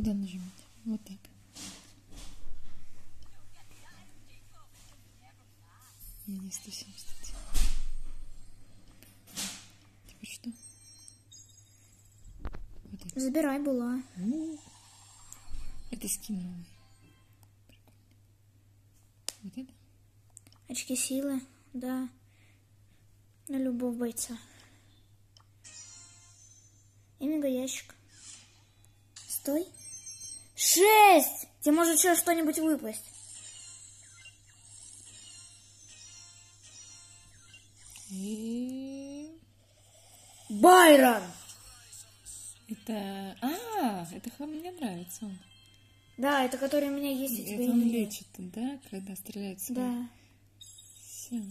Куда нажимать? Вот так. Меня 170. Теперь что? Вот так. Забирай, була. Ну, Это скин новый. Прикольно. Вот это? Очки силы, да. На любого бойца. И мегаящик. Стой. Шесть! Тебе может еще что-нибудь выпасть. И Байрон! это... А, это ха- мне нравится он. Да, это который у меня есть, у тебя Это он лечит, да, когда стреляет. Да. Все.